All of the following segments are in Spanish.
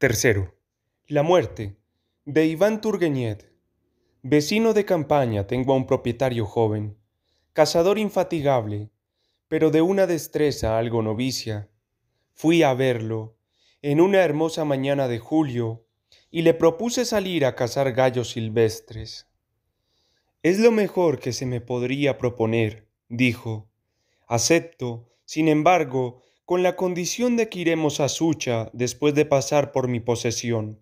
Tercero, La muerte, de Iván Turgeniev. Vecino de campaña tengo a un propietario joven, cazador infatigable, pero de una destreza algo novicia. Fui a verlo en una hermosa mañana de julio y le propuse salir a cazar gallos silvestres. Es lo mejor que se me podría proponer, dijo. Acepto, sin embargo, con la condición de que iremos a Sucha después de pasar por mi posesión.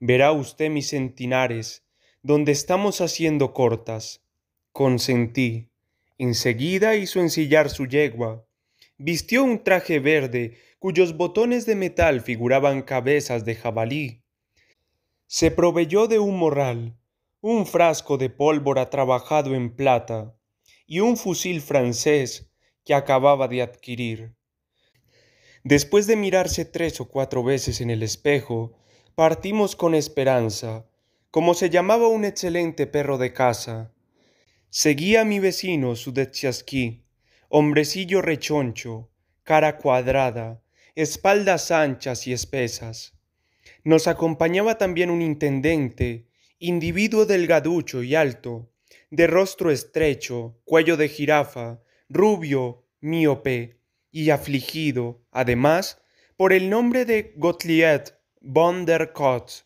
Verá usted mis centinares, donde estamos haciendo cortas. Consentí. Enseguida hizo ensillar su yegua. Vistió un traje verde cuyos botones de metal figuraban cabezas de jabalí. Se proveyó de un morral, un frasco de pólvora trabajado en plata y un fusil francés que acababa de adquirir. Después de mirarse tres o cuatro veces en el espejo, partimos con esperanza, como se llamaba un excelente perro de casa. Seguía mi vecino Sudetchaski, hombrecillo rechoncho, cara cuadrada, espaldas anchas y espesas. Nos acompañaba también un intendente, individuo delgaducho y alto, de rostro estrecho, cuello de jirafa, rubio, míope, y afligido, además, por el nombre de Gottlieb von der Kotz.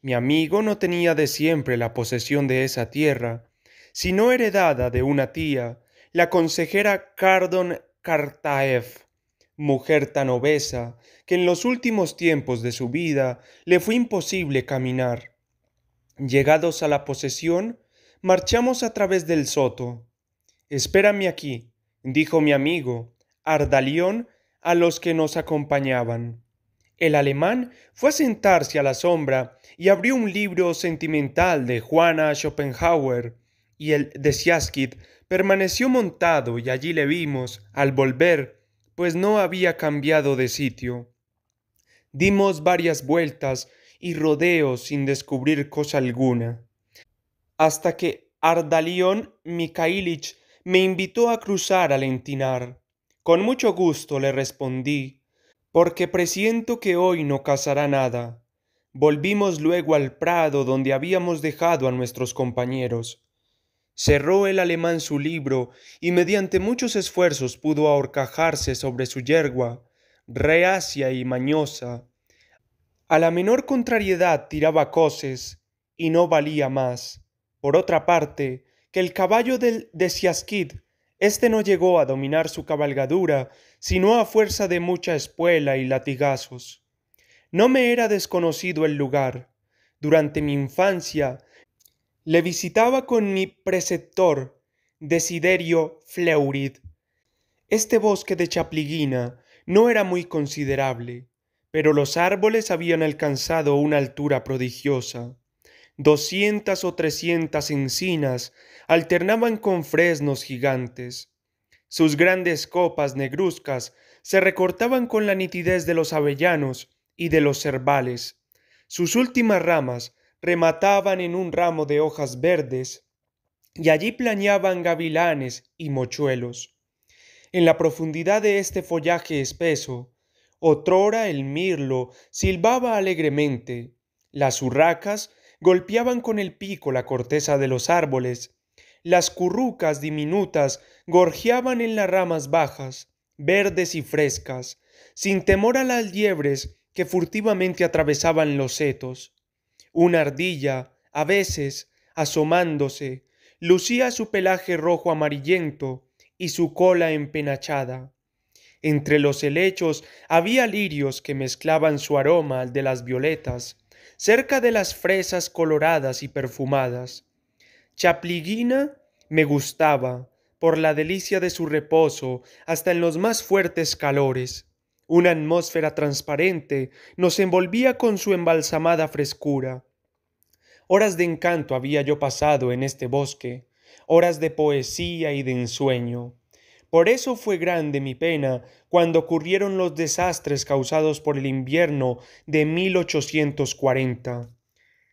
Mi amigo no tenía de siempre la posesión de esa tierra, sino heredada de una tía, la consejera Cardon Kartaev, mujer tan obesa que en los últimos tiempos de su vida le fue imposible caminar. Llegados a la posesión, marchamos a través del soto. Espérame aquí, dijo mi amigo, Ardalión a los que nos acompañaban. El alemán fue a sentarse a la sombra y abrió un libro sentimental de Juana Schopenhauer, y el de Siaskid permaneció montado y allí le vimos, al volver, pues no había cambiado de sitio. Dimos varias vueltas y rodeos sin descubrir cosa alguna, hasta que Ardalión Mikhailich me invitó a cruzar al entinar. Con mucho gusto le respondí, porque presiento que hoy no cazará nada. Volvimos luego al prado donde habíamos dejado a nuestros compañeros. Cerró el alemán su libro y mediante muchos esfuerzos pudo ahorcajarse sobre su yergua, reacia y mañosa. A la menor contrariedad tiraba coces y no valía más. Por otra parte, que el caballo del de este no llegó a dominar su cabalgadura, sino a fuerza de mucha espuela y latigazos. No me era desconocido el lugar. Durante mi infancia le visitaba con mi preceptor, Desiderio Fleurid. Este bosque de Chapliguina no era muy considerable, pero los árboles habían alcanzado una altura prodigiosa. Doscientas o trescientas encinas alternaban con fresnos gigantes. Sus grandes copas negruzcas se recortaban con la nitidez de los avellanos y de los cervales. Sus últimas ramas remataban en un ramo de hojas verdes, y allí planeaban gavilanes y mochuelos. En la profundidad de este follaje espeso, otrora el mirlo silbaba alegremente, las urracas golpeaban con el pico la corteza de los árboles, las currucas diminutas gorjeaban en las ramas bajas, verdes y frescas, sin temor a las liebres que furtivamente atravesaban los setos. Una ardilla, a veces, asomándose, lucía su pelaje rojo amarillento y su cola empenachada. Entre los helechos había lirios que mezclaban su aroma al de las violetas, cerca de las fresas coloradas y perfumadas. Chapliguina me gustaba, por la delicia de su reposo, hasta en los más fuertes calores. Una atmósfera transparente nos envolvía con su embalsamada frescura. Horas de encanto había yo pasado en este bosque, horas de poesía y de ensueño. Por eso fue grande mi pena cuando ocurrieron los desastres causados por el invierno de 1840.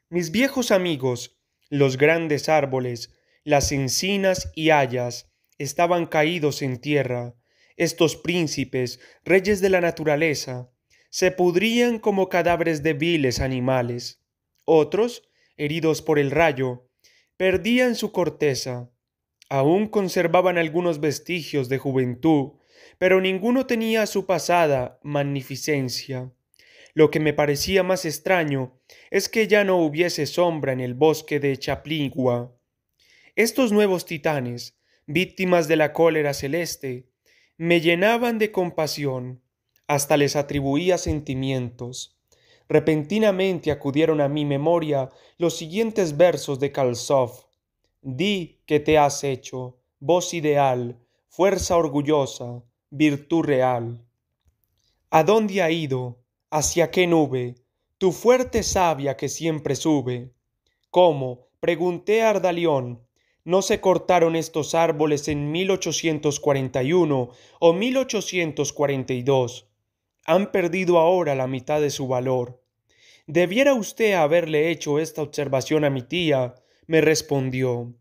Mis viejos amigos, los grandes árboles, las encinas y hayas, estaban caídos en tierra. Estos príncipes, reyes de la naturaleza, se pudrían como cadáveres de viles animales. Otros, heridos por el rayo, perdían su corteza. Aún conservaban algunos vestigios de juventud, pero ninguno tenía su pasada magnificencia. Lo que me parecía más extraño es que ya no hubiese sombra en el bosque de Chaplingua. Estos nuevos titanes, víctimas de la cólera celeste, me llenaban de compasión, hasta les atribuía sentimientos. Repentinamente acudieron a mi memoria los siguientes versos de Kalsov. Di que te has hecho, voz ideal, fuerza orgullosa, virtud real. ¿A dónde ha ido? ¿Hacia qué nube? Tu fuerte savia que siempre sube. ¿Cómo? Pregunté a Ardalión. ¿No se cortaron estos árboles en 1841 o 1842? Han perdido ahora la mitad de su valor. Debiera usted haberle hecho esta observación a mi tía, me respondió.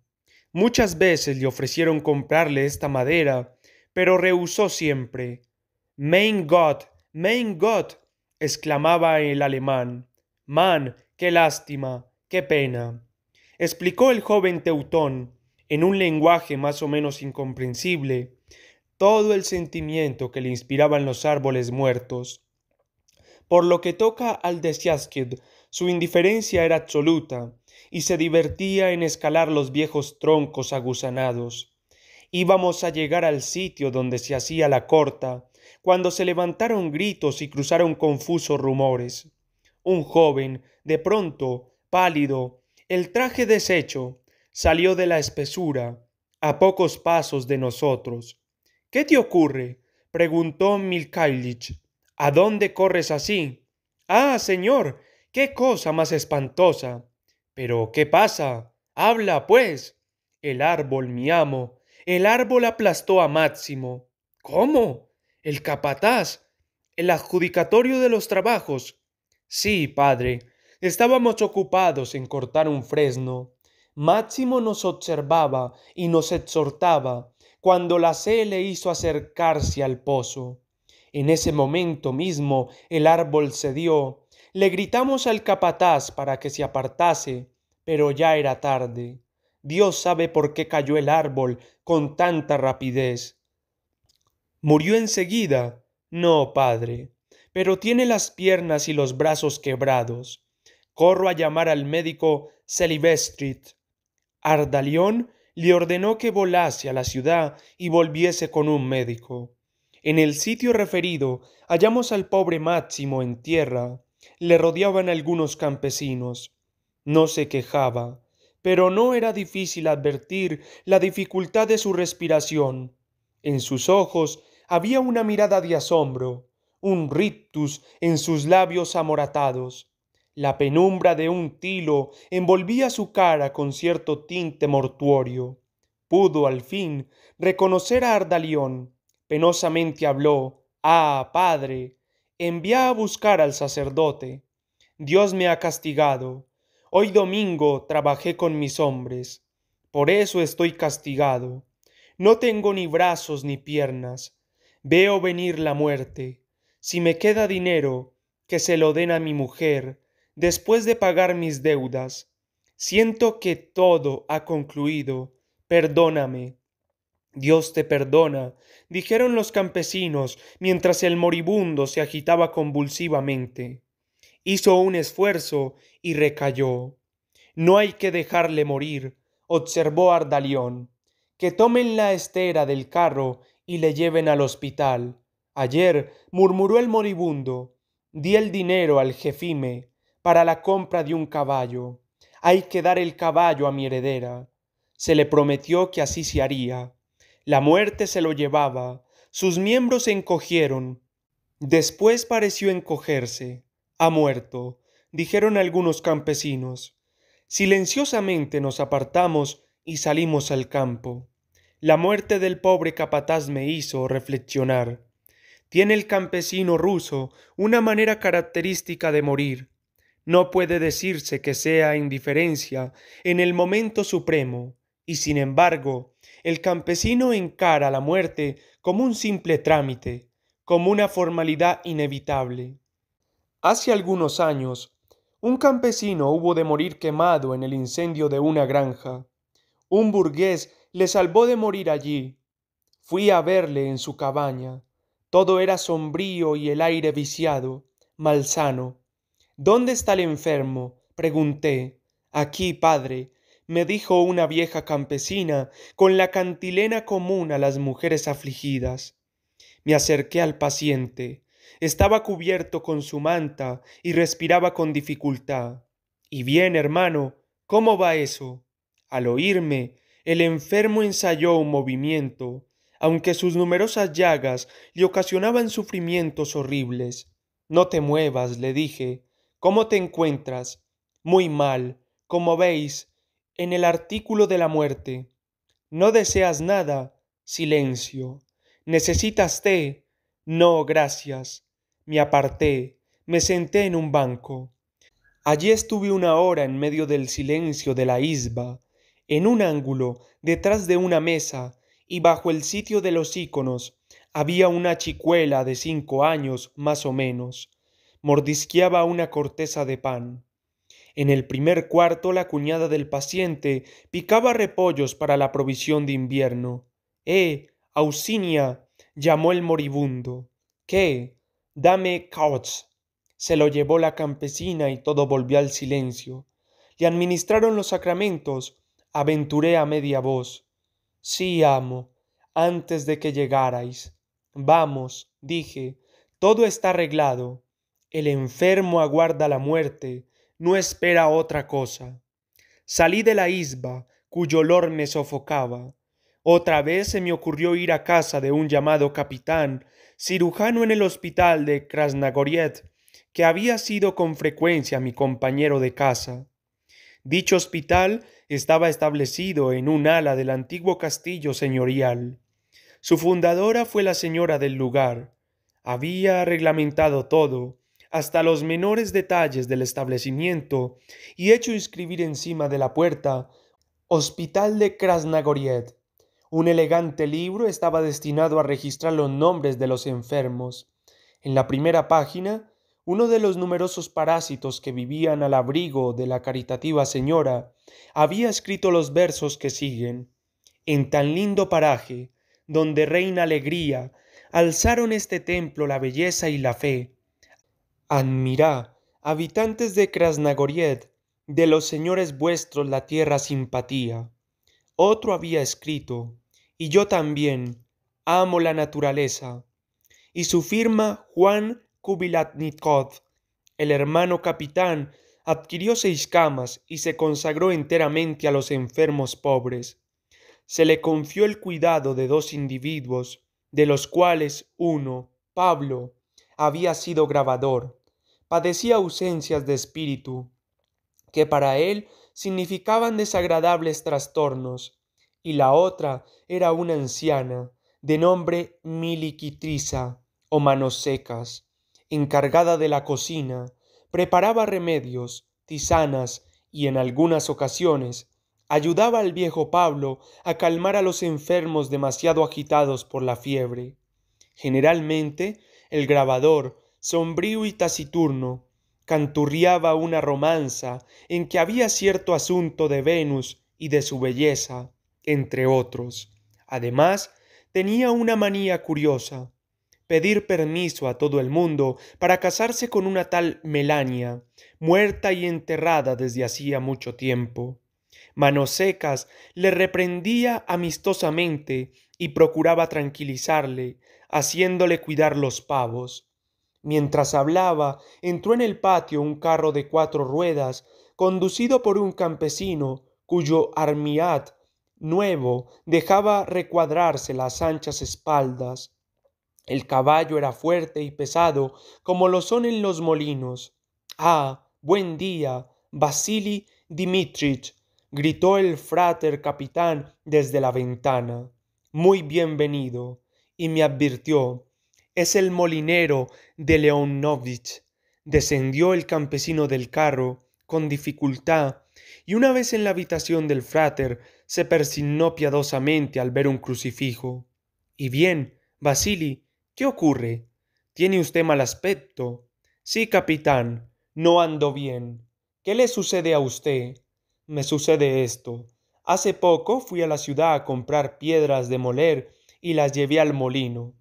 Muchas veces le ofrecieron comprarle esta madera, pero rehusó siempre. Mein Gott, mein Gott, exclamaba el alemán. Man, qué lástima, qué pena. Explicó el joven Teutón, en un lenguaje más o menos incomprensible, todo el sentimiento que le inspiraban los árboles muertos. Por lo que toca al Desyaskid, su indiferencia era absoluta, y se divertía en escalar los viejos troncos aguzanados. Íbamos a llegar al sitio donde se hacía la corta, cuando se levantaron gritos y cruzaron confusos rumores. Un joven, de pronto, pálido, el traje deshecho, salió de la espesura, a pocos pasos de nosotros. ¿Qué te ocurre? preguntó Milkailich. ¿A dónde corres así? Ah, señor, qué cosa más espantosa. Pero, ¿qué pasa? Habla, pues. El árbol, mi amo. El árbol aplastó a Máximo. ¿Cómo? el capataz, el adjudicatorio de los trabajos. Sí, padre, estábamos ocupados en cortar un fresno. Máximo nos observaba y nos exhortaba cuando la C le hizo acercarse al pozo. En ese momento mismo el árbol cedió. Le gritamos al capataz para que se apartase, pero ya era tarde. Dios sabe por qué cayó el árbol con tanta rapidez. ¿Murió enseguida? No, padre, pero tiene las piernas y los brazos quebrados. Corro a llamar al médico Celibestrit. Ardalión le ordenó que volase a la ciudad y volviese con un médico. En el sitio referido hallamos al pobre Máximo en tierra. Le rodeaban algunos campesinos. No se quejaba, pero no era difícil advertir la dificultad de su respiración. En sus ojos había una mirada de asombro, un rictus en sus labios amoratados. La penumbra de un tilo envolvía su cara con cierto tinte mortuorio. Pudo al fin reconocer a Ardalión. Penosamente habló. Ah, padre, envía a buscar al sacerdote. Dios me ha castigado. Hoy domingo trabajé con mis hombres. Por eso estoy castigado. No tengo ni brazos ni piernas Veo venir la muerte. Si me queda dinero, que se lo den a mi mujer, después de pagar mis deudas. Siento que todo ha concluido. Perdóname. Dios te perdona, dijeron los campesinos mientras el moribundo se agitaba convulsivamente. Hizo un esfuerzo y recayó. No hay que dejarle morir, observó Ardalión. Que tomen la estera del carro y le lleven al hospital. Ayer, murmuró el moribundo, di el dinero al jefime para la compra de un caballo. Hay que dar el caballo a mi heredera. Se le prometió que así se haría. La muerte se lo llevaba, sus miembros se encogieron. Después pareció encogerse. Ha muerto, dijeron algunos campesinos. Silenciosamente nos apartamos y salimos al campo. La muerte del pobre capataz me hizo reflexionar. Tiene el campesino ruso una manera característica de morir. No puede decirse que sea indiferencia en el momento supremo, y sin embargo, el campesino encara la muerte como un simple trámite, como una formalidad inevitable. Hace algunos años, un campesino hubo de morir quemado en el incendio de una granja. Un burgués le salvó de morir allí. Fui a verle en su cabaña. Todo era sombrío y el aire viciado, malsano. ¿Dónde está el enfermo? pregunté. Aquí, padre, me dijo una vieja campesina con la cantilena común a las mujeres afligidas. Me acerqué al paciente. Estaba cubierto con su manta y respiraba con dificultad. Y bien, hermano, ¿cómo va eso? Al oírme, el enfermo ensayó un movimiento, aunque sus numerosas llagas le ocasionaban sufrimientos horribles. No te muevas, le dije. ¿Cómo te encuentras? Muy mal, como veis, en el artículo de la muerte. No deseas nada. Silencio. ¿Necesitas té? No, gracias. Me aparté, me senté en un banco. Allí estuve una hora en medio del silencio de la isba, en un ángulo, detrás de una mesa, y bajo el sitio de los íconos, había una chicuela de cinco años más o menos. Mordisqueaba una corteza de pan. En el primer cuarto la cuñada del paciente picaba repollos para la provisión de invierno. Eh, Ausinia, llamó el moribundo. ¿Qué? Dame couch. Se lo llevó la campesina y todo volvió al silencio. Le administraron los sacramentos. Aventuré a media voz. Sí, amo, antes de que llegarais. Vamos, dije, todo está arreglado. El enfermo aguarda la muerte, no espera otra cosa. Salí de la isba, cuyo olor me sofocaba. Otra vez se me ocurrió ir a casa de un llamado capitán, cirujano en el hospital de Krasnagoriet, que había sido con frecuencia mi compañero de casa. Dicho hospital estaba establecido en un ala del antiguo castillo señorial. Su fundadora fue la señora del lugar. Había reglamentado todo, hasta los menores detalles del establecimiento, y hecho inscribir encima de la puerta Hospital de Krasnagoriet, un elegante libro estaba destinado a registrar los nombres de los enfermos. En la primera página, uno de los numerosos parásitos que vivían al abrigo de la caritativa señora había escrito los versos que siguen. En tan lindo paraje, donde reina alegría, alzaron este templo la belleza y la fe. Admirá, habitantes de Krasnagoriet, de los señores vuestros la tierra simpatía. Otro había escrito, y yo también, amo la naturaleza. Y su firma Juan Kubilatnikov, el hermano capitán, adquirió seis camas y se consagró enteramente a los enfermos pobres. Se le confió el cuidado de dos individuos, de los cuales uno, Pablo, había sido grabador. Padecía ausencias de espíritu, que para él significaban desagradables trastornos, y la otra era una anciana, de nombre Miliquitrisa o manos secas, encargada de la cocina, preparaba remedios, tisanas y en algunas ocasiones ayudaba al viejo Pablo a calmar a los enfermos demasiado agitados por la fiebre. Generalmente el grabador, sombrío y taciturno, canturriaba una romanza en que había cierto asunto de Venus y de su belleza, entre otros. Además, tenía una manía curiosa, pedir permiso a todo el mundo para casarse con una tal Melania, muerta y enterrada desde hacía mucho tiempo. Manos secas le reprendía amistosamente y procuraba tranquilizarle, haciéndole cuidar los pavos. Mientras hablaba, entró en el patio un carro de cuatro ruedas, conducido por un campesino, cuyo armiat nuevo dejaba recuadrarse las anchas espaldas. El caballo era fuerte y pesado, como lo son en los molinos. Ah, buen día, Vasili Dimitrich, gritó el frater capitán desde la ventana. Muy bienvenido. Y me advirtió es el molinero de Leonovich. Descendió el campesino del carro con dificultad y una vez en la habitación del frater se persignó piadosamente al ver un crucifijo. Y bien, Basili, ¿qué ocurre? ¿Tiene usted mal aspecto? Sí, capitán, no ando bien. ¿Qué le sucede a usted? Me sucede esto. Hace poco fui a la ciudad a comprar piedras de moler y las llevé al molino.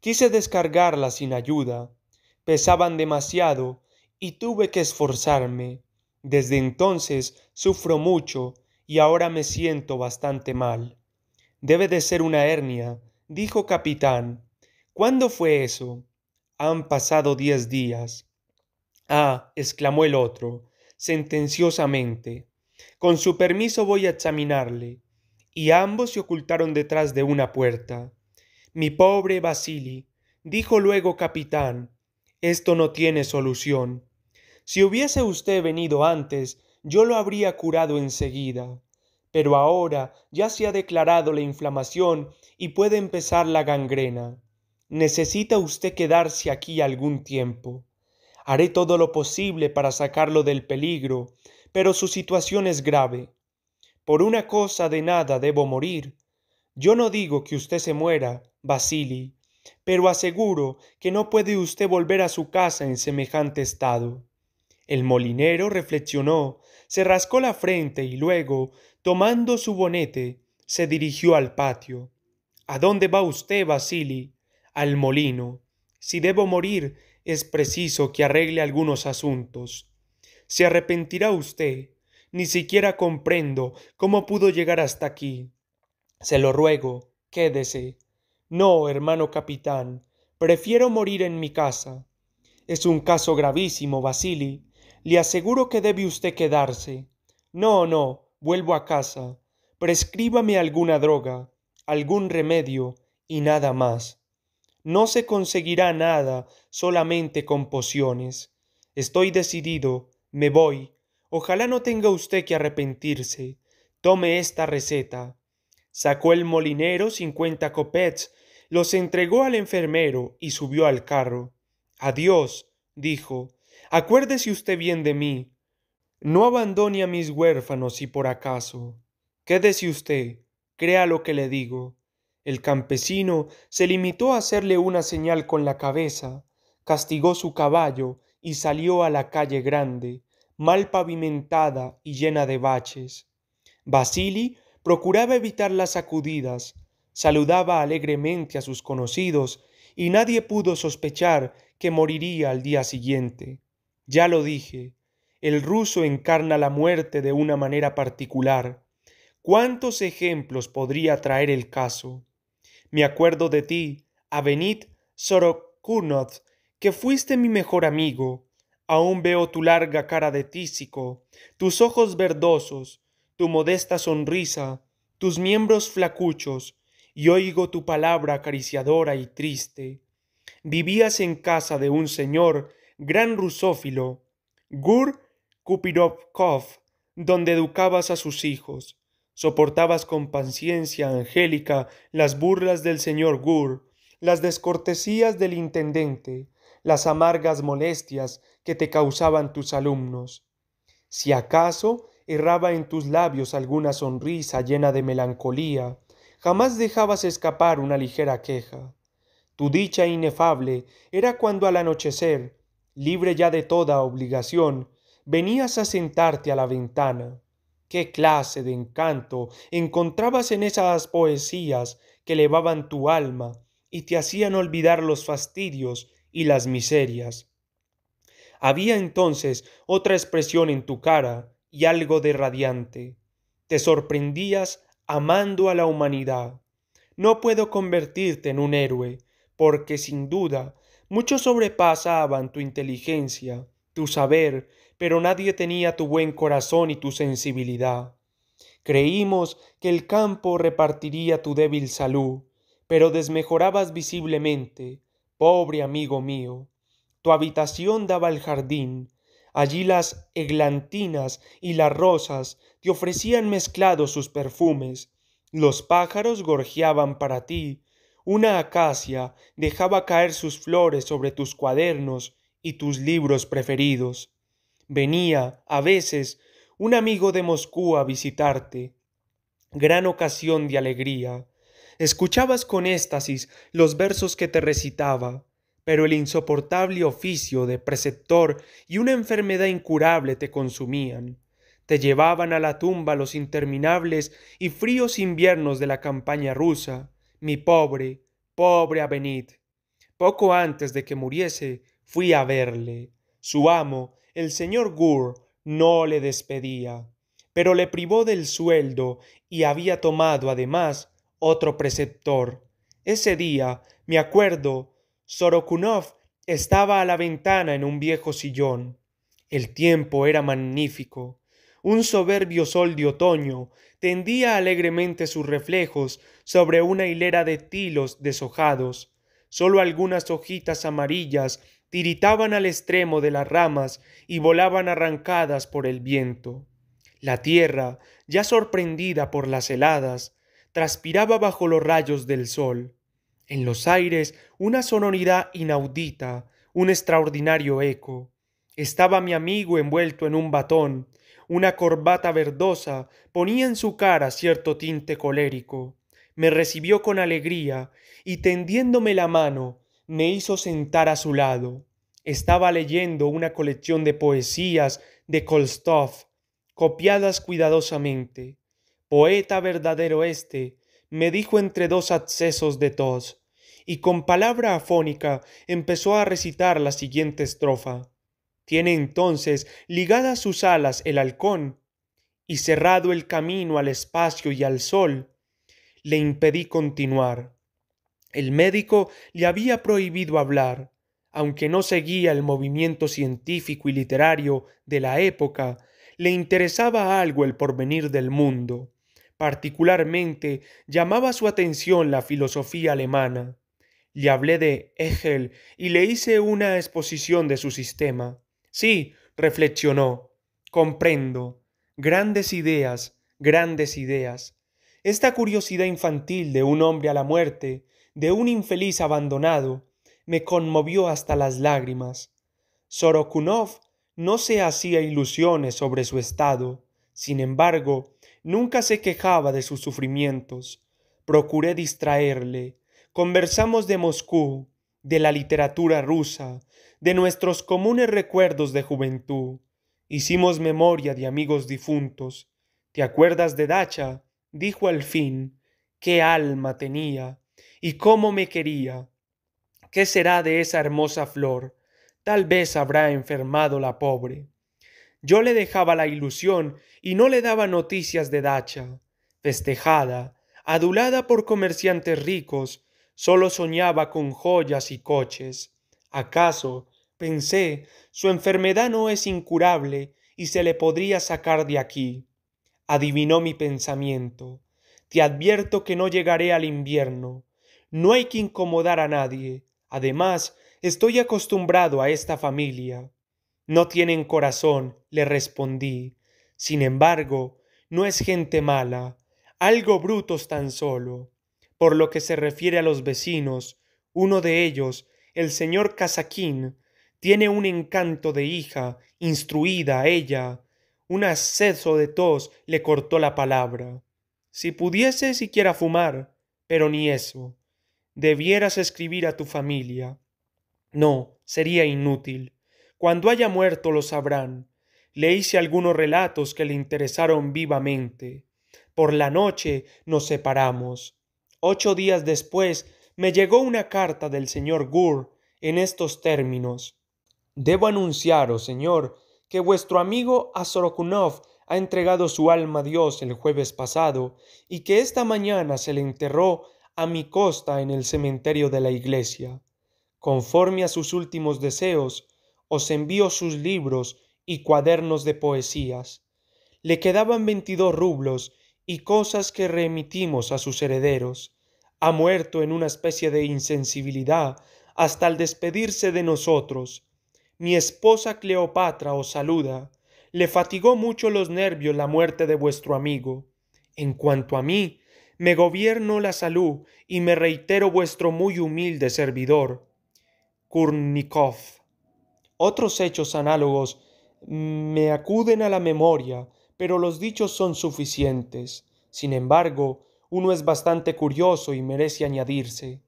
Quise descargarlas sin ayuda. Pesaban demasiado y tuve que esforzarme. Desde entonces sufro mucho y ahora me siento bastante mal. Debe de ser una hernia, dijo capitán. ¿Cuándo fue eso? Han pasado diez días. Ah, exclamó el otro, sentenciosamente. Con su permiso voy a examinarle. Y ambos se ocultaron detrás de una puerta. Mi pobre Basili, dijo luego capitán, esto no tiene solución. Si hubiese usted venido antes, yo lo habría curado enseguida. Pero ahora ya se ha declarado la inflamación y puede empezar la gangrena. Necesita usted quedarse aquí algún tiempo. Haré todo lo posible para sacarlo del peligro, pero su situación es grave. Por una cosa de nada debo morir. Yo no digo que usted se muera, Basili, pero aseguro que no puede usted volver a su casa en semejante estado. El molinero reflexionó, se rascó la frente y luego, tomando su bonete, se dirigió al patio. ¿A dónde va usted, Basili? Al molino. Si debo morir, es preciso que arregle algunos asuntos. Se arrepentirá usted. Ni siquiera comprendo cómo pudo llegar hasta aquí. Se lo ruego, quédese. No, hermano capitán, prefiero morir en mi casa. Es un caso gravísimo, Basili. Le aseguro que debe usted quedarse. No, no, vuelvo a casa. Prescríbame alguna droga, algún remedio y nada más. No se conseguirá nada solamente con pociones. Estoy decidido, me voy. Ojalá no tenga usted que arrepentirse. Tome esta receta. Sacó el molinero cincuenta copets, los entregó al enfermero y subió al carro. Adiós, dijo. Acuérdese usted bien de mí. No abandone a mis huérfanos si por acaso. Quédese usted, crea lo que le digo. El campesino se limitó a hacerle una señal con la cabeza, castigó su caballo y salió a la calle grande, mal pavimentada y llena de baches. Basili procuraba evitar las sacudidas, saludaba alegremente a sus conocidos y nadie pudo sospechar que moriría al día siguiente. Ya lo dije, el ruso encarna la muerte de una manera particular. ¿Cuántos ejemplos podría traer el caso? Me acuerdo de ti, Avenit Sorokunov, que fuiste mi mejor amigo. Aún veo tu larga cara de tísico, tus ojos verdosos, tu modesta sonrisa, tus miembros flacuchos, y oigo tu palabra acariciadora y triste. Vivías en casa de un señor, gran rusófilo, Gur Kupirovkov, donde educabas a sus hijos soportabas con paciencia angélica las burlas del señor Gur, las descortesías del intendente, las amargas molestias que te causaban tus alumnos. Si acaso erraba en tus labios alguna sonrisa llena de melancolía, jamás dejabas escapar una ligera queja. Tu dicha inefable era cuando al anochecer, libre ya de toda obligación, venías a sentarte a la ventana qué clase de encanto encontrabas en esas poesías que elevaban tu alma y te hacían olvidar los fastidios y las miserias. Había entonces otra expresión en tu cara y algo de radiante. Te sorprendías amando a la humanidad. No puedo convertirte en un héroe, porque sin duda muchos sobrepasaban tu inteligencia, tu saber, pero nadie tenía tu buen corazón y tu sensibilidad. Creímos que el campo repartiría tu débil salud, pero desmejorabas visiblemente, pobre amigo mío. Tu habitación daba al jardín, allí las eglantinas y las rosas te ofrecían mezclados sus perfumes, los pájaros gorjeaban para ti, una acacia dejaba caer sus flores sobre tus cuadernos y tus libros preferidos venía, a veces, un amigo de Moscú a visitarte. Gran ocasión de alegría. Escuchabas con éxtasis los versos que te recitaba. Pero el insoportable oficio de preceptor y una enfermedad incurable te consumían. Te llevaban a la tumba los interminables y fríos inviernos de la campaña rusa, mi pobre, pobre Avenid. Poco antes de que muriese, fui a verle. Su amo, el señor Gur, no le despedía, pero le privó del sueldo y había tomado además otro preceptor. Ese día, me acuerdo, Sorokunov estaba a la ventana en un viejo sillón. El tiempo era magnífico. Un soberbio sol de otoño tendía alegremente sus reflejos sobre una hilera de tilos deshojados. Solo algunas hojitas amarillas tiritaban al extremo de las ramas y volaban arrancadas por el viento. La tierra, ya sorprendida por las heladas, transpiraba bajo los rayos del sol. En los aires una sonoridad inaudita, un extraordinario eco. Estaba mi amigo envuelto en un batón, una corbata verdosa ponía en su cara cierto tinte colérico. Me recibió con alegría y tendiéndome la mano me hizo sentar a su lado. Estaba leyendo una colección de poesías de Kolstov, copiadas cuidadosamente. Poeta verdadero este, me dijo entre dos accesos de tos, y con palabra afónica empezó a recitar la siguiente estrofa. Tiene entonces ligadas sus alas el halcón, y cerrado el camino al espacio y al sol, le impedí continuar. El médico le había prohibido hablar, aunque no seguía el movimiento científico y literario de la época, le interesaba algo el porvenir del mundo. Particularmente llamaba su atención la filosofía alemana. Le hablé de Hegel y le hice una exposición de su sistema. Sí, reflexionó. Comprendo. Grandes ideas, grandes ideas. Esta curiosidad infantil de un hombre a la muerte, de un infeliz abandonado, me conmovió hasta las lágrimas. Sorokunov no se hacía ilusiones sobre su estado. Sin embargo, Nunca se quejaba de sus sufrimientos. Procuré distraerle. Conversamos de Moscú, de la literatura rusa, de nuestros comunes recuerdos de juventud. Hicimos memoria de amigos difuntos. ¿Te acuerdas de Dacha? dijo al fin. Qué alma tenía y cómo me quería. ¿Qué será de esa hermosa flor? Tal vez habrá enfermado la pobre. Yo le dejaba la ilusión y no le daba noticias de Dacha. Festejada, adulada por comerciantes ricos, solo soñaba con joyas y coches. ¿Acaso, pensé, su enfermedad no es incurable y se le podría sacar de aquí? Adivinó mi pensamiento. Te advierto que no llegaré al invierno. No hay que incomodar a nadie. Además, estoy acostumbrado a esta familia. No tienen corazón, le respondí. Sin embargo, no es gente mala, algo brutos tan solo. Por lo que se refiere a los vecinos, uno de ellos, el señor Casaquín, tiene un encanto de hija, instruida ella. Un acceso de tos le cortó la palabra. Si pudiese siquiera fumar, pero ni eso. Debieras escribir a tu familia. No, sería inútil. Cuando haya muerto lo sabrán. Le hice algunos relatos que le interesaron vivamente. Por la noche nos separamos. Ocho días después me llegó una carta del señor Gur en estos términos. Debo anunciaros, señor, que vuestro amigo Asorokunov ha entregado su alma a Dios el jueves pasado y que esta mañana se le enterró a mi costa en el cementerio de la iglesia. Conforme a sus últimos deseos, os envío sus libros y cuadernos de poesías. Le quedaban veintidós rublos y cosas que remitimos a sus herederos. Ha muerto en una especie de insensibilidad hasta al despedirse de nosotros. Mi esposa Cleopatra os saluda. Le fatigó mucho los nervios la muerte de vuestro amigo. En cuanto a mí, me gobierno la salud y me reitero vuestro muy humilde servidor. Kurnikov. Otros hechos análogos me acuden a la memoria, pero los dichos son suficientes. Sin embargo, uno es bastante curioso y merece añadirse.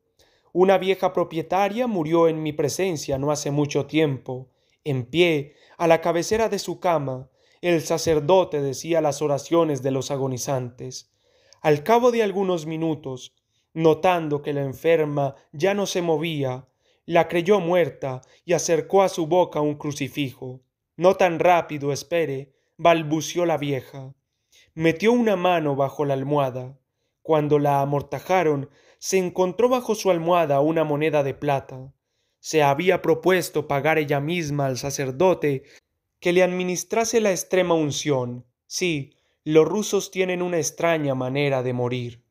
Una vieja propietaria murió en mi presencia no hace mucho tiempo. En pie, a la cabecera de su cama, el sacerdote decía las oraciones de los agonizantes. Al cabo de algunos minutos, notando que la enferma ya no se movía, la creyó muerta y acercó a su boca un crucifijo. No tan rápido, espere, balbució la vieja. Metió una mano bajo la almohada. Cuando la amortajaron, se encontró bajo su almohada una moneda de plata. Se había propuesto pagar ella misma al sacerdote que le administrase la extrema unción. Sí, los rusos tienen una extraña manera de morir.